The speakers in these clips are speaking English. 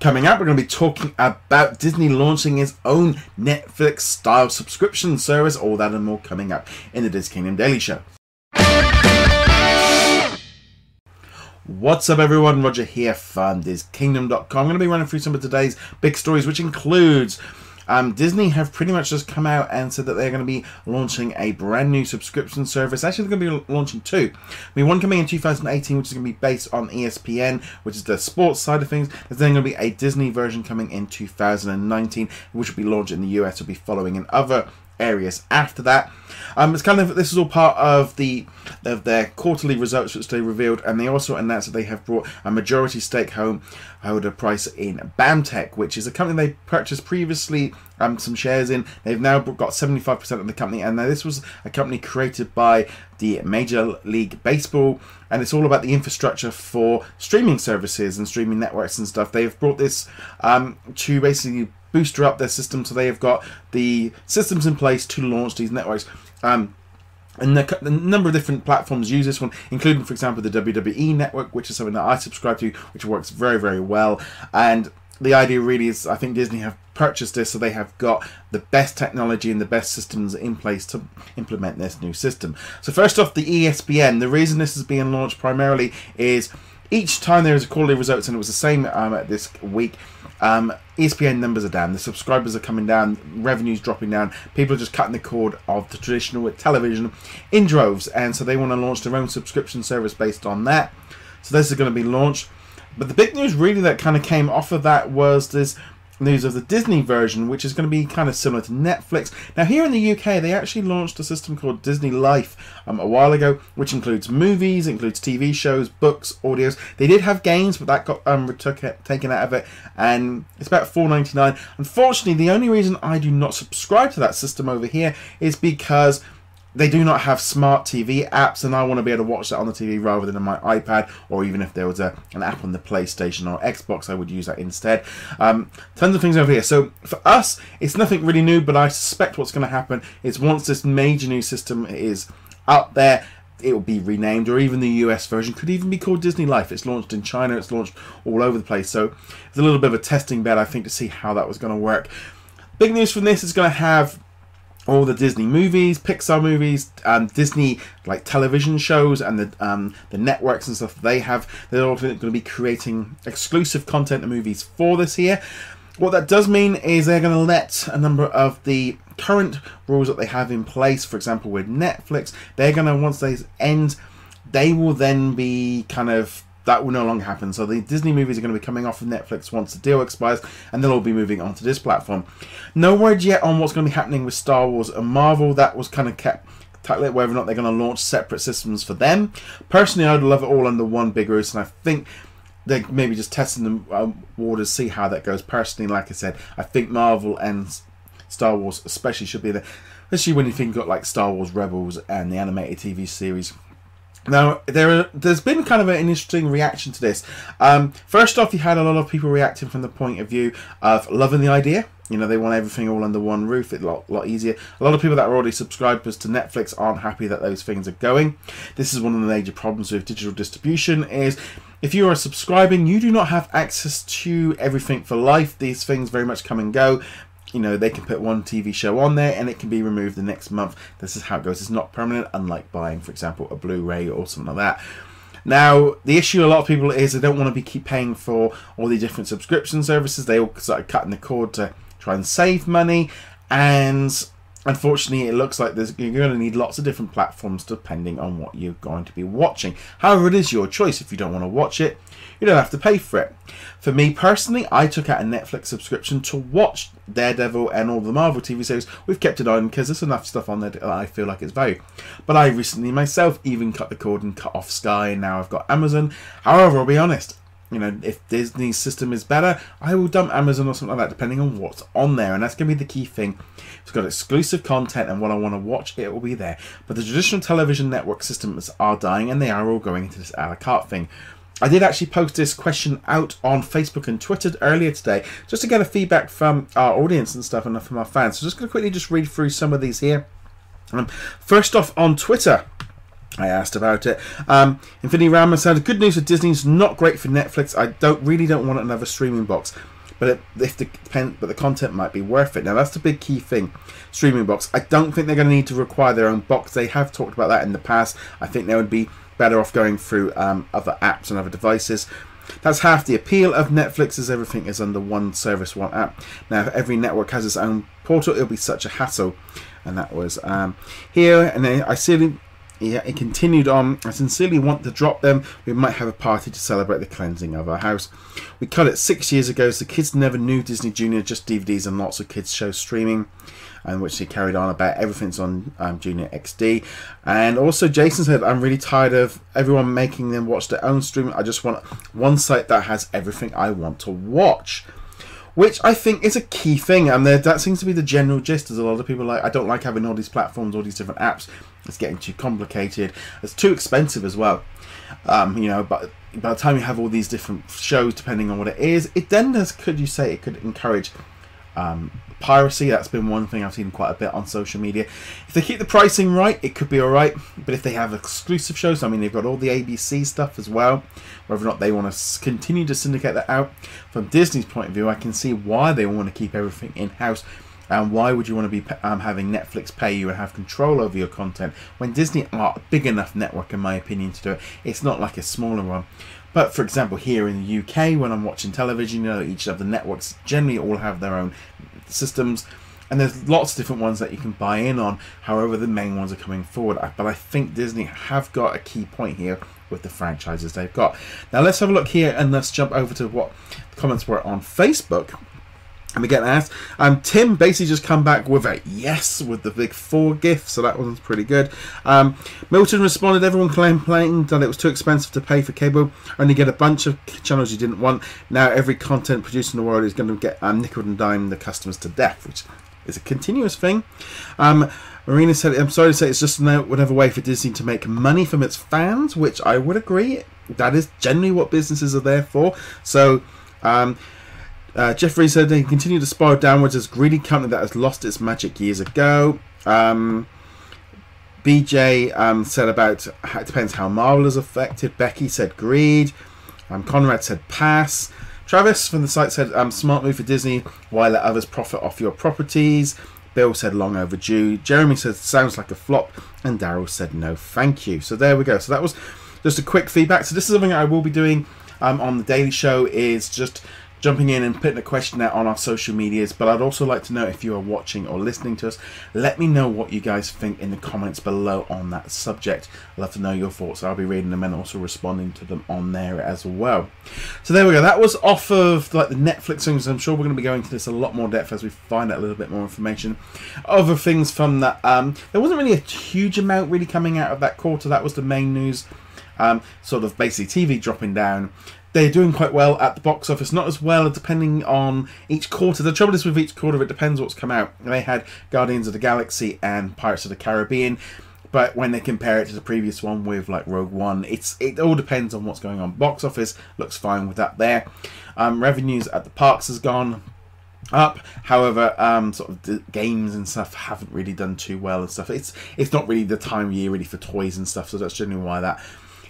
Coming up, we're going to be talking about Disney launching its own Netflix style subscription service. All that and more coming up in the Disney Kingdom Daily Show. What's up, everyone? Roger here from DisKingdom.com. I'm going to be running through some of today's big stories, which includes um, Disney have pretty much just come out and said that they're going to be launching a brand new subscription service. Actually, they're going to be launching two. I mean, one coming in 2018, which is going to be based on ESPN, which is the sports side of things. There's then going to be a Disney version coming in 2019, which will be launched in the US. Will be following in other areas after that. Um, it's kind of this is all part of the of their quarterly results which they revealed, and they also announced that they have brought a majority stake home holder price in BAMTech, which is a company they purchased previously um, some shares in. They've now got 75% of the company, and now this was a company created by the Major League Baseball, and it's all about the infrastructure for streaming services and streaming networks and stuff. They've brought this um, to basically booster up their system so they have got the systems in place to launch these networks. Um, and the, the, number of different platforms use this one, including, for example, the WWE network, which is something that I subscribe to, which works very, very well. And the idea really is, I think Disney have purchased this, so they have got the best technology and the best systems in place to implement this new system. So first off, the ESPN. The reason this is being launched primarily is each time there is a quarterly results, and it was the same um, this week. Um, ESPN numbers are down, the subscribers are coming down, revenue's dropping down. People are just cutting the cord of the traditional television in droves, and so they want to launch their own subscription service based on that. So this is going to be launched. But the big news really that kind of came off of that was this news of the Disney version, which is going to be kind of similar to Netflix. Now, here in the UK, they actually launched a system called Disney Life um, a while ago, which includes movies, includes TV shows, books, audios. They did have games, but that got um, took it, taken out of it, and it's about four ninety nine. Unfortunately, the only reason I do not subscribe to that system over here is because they do not have smart TV apps, and I want to be able to watch that on the TV rather than on my iPad, or even if there was a, an app on the PlayStation or Xbox, I would use that instead. Um, tons of things over here. So for us, it's nothing really new, but I suspect what's going to happen is once this major new system is up there, it will be renamed, or even the US version could even be called Disney Life. It's launched in China, it's launched all over the place, so it's a little bit of a testing bed, I think, to see how that was going to work. Big news from this is going to have all the Disney movies, Pixar movies, um, Disney like television shows, and the um, the networks and stuff they have. They're all going to be creating exclusive content and movies for this year. What that does mean is they're going to let a number of the current rules that they have in place, for example, with Netflix, they're going to once they end, they will then be kind of that will no longer happen. So the Disney movies are going to be coming off of Netflix once the deal expires, and they'll all be moving onto this platform. No word yet on what's going to be happening with Star Wars and Marvel. That was kind of kept tight whether or not they're going to launch separate systems for them. Personally, I'd love it all under one big roof, and I think they're maybe just testing the um, waters, see how that goes. Personally, like I said, I think Marvel and Star Wars especially should be there. Especially when you think got like Star Wars Rebels and the animated TV series now, there there's been kind of an interesting reaction to this. Um, first off, you had a lot of people reacting from the point of view of loving the idea. You know, they want everything all under one roof. It's a lot, lot easier. A lot of people that are already subscribers to Netflix aren't happy that those things are going. This is one of the major problems with digital distribution is if you are subscribing, you do not have access to everything for life. These things very much come and go you know they can put one TV show on there and it can be removed the next month. This is how it goes. It's not permanent, unlike buying, for example, a Blu-ray or something like that. Now, the issue a lot of people is they don't want to be keep paying for all the different subscription services. They all started cutting the cord to try and save money, and unfortunately, it looks like there's, you're going to need lots of different platforms depending on what you're going to be watching. However, it is your choice. If you don't want to watch it, you don't have to pay for it. For me personally, I took out a Netflix subscription to watch Daredevil and all the Marvel TV series. We've kept it on because there's enough stuff on there that I feel like it's value. But I recently myself even cut the cord and cut off Sky, and now I've got Amazon. However, I'll be honest, you know, if Disney's system is better, I will dump Amazon or something like that, depending on what's on there. And that's going to be the key thing. If it's got exclusive content and what I want to watch, it will be there. But the traditional television network systems are dying and they are all going into this a la carte thing. I did actually post this question out on Facebook and Twitter earlier today, just to get a feedback from our audience and stuff and from our fans. So just going to quickly just read through some of these here. Um, first off, on Twitter, I asked about it. Um, Infinity Rama said, "Good news for Disney. It's not great for Netflix. I don't really don't want another streaming box, but it, if the but the content might be worth it. Now that's the big key thing. Streaming box. I don't think they're going to need to require their own box. They have talked about that in the past. I think they would be better off going through um, other apps and other devices." That's half the appeal of Netflix as everything is under one service, one app. Now, if every network has its own portal, it'll be such a hassle. And that was um, here. And then I see yeah, it continued on. I sincerely want to drop them. We might have a party to celebrate the cleansing of our house. We cut it six years ago, so the kids never knew Disney Junior, just DVDs and lots of kids' shows streaming. And which they carried on about everything's on um, Junior XD. And also, Jason said, I'm really tired of everyone making them watch their own stream. I just want one site that has everything I want to watch which I think is a key thing, and that seems to be the general gist. As a lot of people like I don't like having all these platforms, all these different apps. It's getting too complicated. It's too expensive as well. Um, you know, but by the time you have all these different shows, depending on what it is, it then does. Could you say it could encourage um, piracy? That's been one thing I've seen quite a bit on social media. If they keep the pricing right, it could be all right. But if they have exclusive shows, I mean, they've got all the ABC stuff as well. Whether or not they want to continue to syndicate that out, from Disney's point of view, I can see why they want to keep everything in house and why would you want to be um, having Netflix pay you and have control over your content when Disney are a big enough network, in my opinion, to do it? It's not like a smaller one. But for example, here in the UK, when I'm watching television, you know, each of the networks generally all have their own systems, and there's lots of different ones that you can buy in on. However, the main ones are coming forward. But I think Disney have got a key point here with the franchises they've got. Now let's have a look here and let's jump over to what the comments were on Facebook. And we get asked. Um, Tim basically just come back with a yes with the big four gift, so that was pretty good. Um, Milton responded, everyone complained that it was too expensive to pay for cable, only get a bunch of channels you didn't want. Now every content produced in the world is going to get um, nickel and dime the customers to death, which is a continuous thing. Um, Marina said, I'm sorry to say it's just another way for Disney to make money from its fans, which I would agree. That is generally what businesses are there for. So, um, uh, Jeffrey said they continue to spiral downwards as greedy company that has lost its magic years ago. Um, BJ um, said about it depends how Marvel is affected. Becky said greed. Um, Conrad said pass. Travis from the site said um, smart move for Disney. Why let others profit off your properties? Bill said long overdue. Jeremy said sounds like a flop, and Daryl said no, thank you. So there we go. So that was just a quick feedback. So this is something I will be doing um, on the Daily Show. Is just jumping in and putting a question out on our social medias. But I'd also like to know if you are watching or listening to us. Let me know what you guys think in the comments below on that subject. I'd love to know your thoughts. I'll be reading them and also responding to them on there as well. So there we go. That was off of like the Netflix things. I'm sure we're going to be going to this a lot more depth as we find out a little bit more information. Other things from that. Um, there wasn't really a huge amount really coming out of that quarter. That was the main news. Um, sort of basically TV dropping down they're doing quite well at the box office. Not as well depending on each quarter. The trouble is with each quarter, it depends what's come out. They had Guardians of the Galaxy and Pirates of the Caribbean, but when they compare it to the previous one with like Rogue One, it's it all depends on what's going on. Box office looks fine with that there. Um, revenues at the parks has gone up. However, um, sort of the games and stuff haven't really done too well and stuff. It's it's not really the time of year really for toys and stuff, so that's generally why that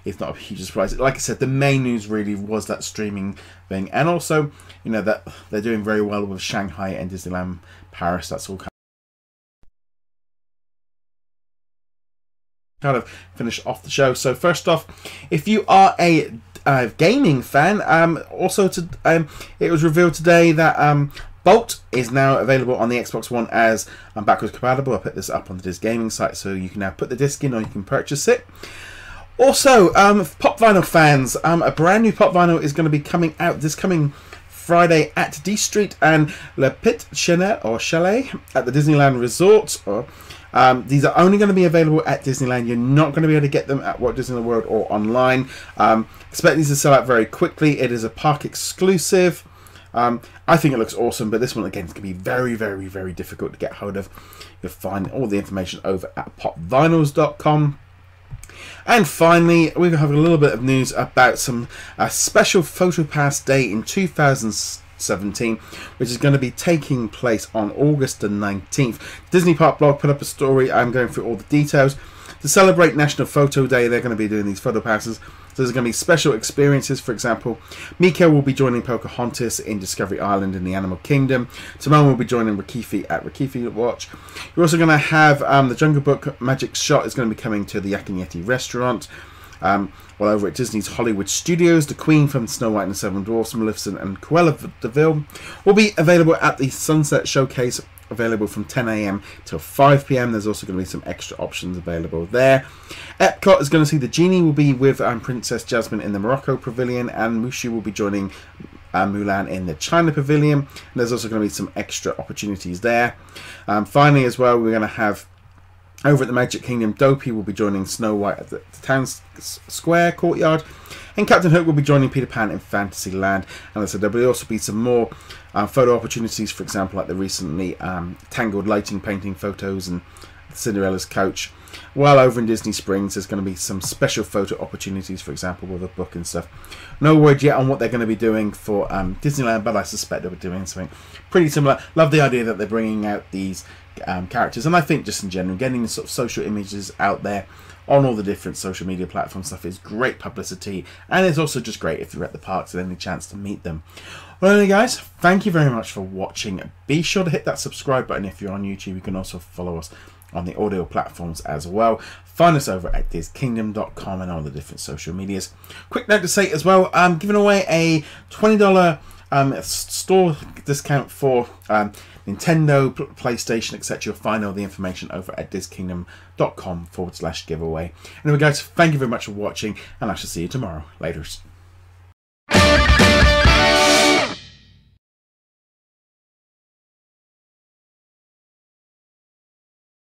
it's not a huge surprise. Like I said, the main news really was that streaming thing, and also you know that they're doing very well with Shanghai and Disneyland Paris. That's all kind of finish off the show. So first off, if you are a uh, gaming fan, um, also to um, it was revealed today that um, Bolt is now available on the Xbox One as um, backwards compatible. I put this up on the Disc Gaming site, so you can now put the disc in or you can purchase it. Also, um, Pop Vinyl fans, um, a brand new Pop Vinyl is going to be coming out this coming Friday at D Street and Le Petit Chalet or Chalet at the Disneyland Resort. Or, um, these are only going to be available at Disneyland. You're not going to be able to get them at Walt Disney World or online. Um, expect these to sell out very quickly. It is a park exclusive. Um, I think it looks awesome, but this one again is going to be very, very, very difficult to get hold of. You'll find all the information over at popvinyls.com. And finally, we have a little bit of news about some a special PhotoPass Day in 2017, which is going to be taking place on August the 19th. Disney Park blog put up a story. I'm going through all the details. To celebrate National Photo Day, they're going to be doing these photo passes. So there's going to be special experiences. For example, Meeko will be joining Pocahontas in Discovery Island in the Animal Kingdom. Timon will be joining Rakifi at Rakifi Watch. You're also going to have um, the Jungle Book Magic Shot is going to be coming to the Yak Yeti restaurant. Um, while over at Disney's Hollywood Studios, the Queen from Snow White and the Seven Dwarfs, Maleficent and Cruella de Vil will be available at the Sunset Showcase available from 10am till 5pm. There's also going to be some extra options available there. Epcot is going to see the Genie will be with um, Princess Jasmine in the Morocco Pavilion, and Mushu will be joining uh, Mulan in the China Pavilion. And there's also going to be some extra opportunities there. Um, finally, as well, we're going to have over at the Magic Kingdom, Dopey will be joining Snow White at the town square courtyard, and Captain Hook will be joining Peter Pan in Fantasyland. And as I said, there will also be some more uh, photo opportunities, for example, like the recently um, tangled lighting painting photos and Cinderella's coach. While over in Disney Springs, there's going to be some special photo opportunities, for example, with a book and stuff. No word yet on what they're going to be doing for um, Disneyland, but I suspect they'll be doing something pretty similar. Love the idea that they're bringing out these um, characters, and I think just in general, getting the sort of social images out there on all the different social media platform stuff is great publicity, and it's also just great if you're at the parks and any chance to meet them. Well, anyway, guys, thank you very much for watching. Be sure to hit that subscribe button if you're on YouTube. You can also follow us on the audio platforms as well. Find us over at DisKingdom.com and all the different social medias. Quick note to say as well, I'm giving away a $20 um, store discount for um, Nintendo, PlayStation, etc. You'll find all the information over at DisKingdom.com forward slash giveaway. Anyway, guys, thank you very much for watching, and I shall see you tomorrow. Later.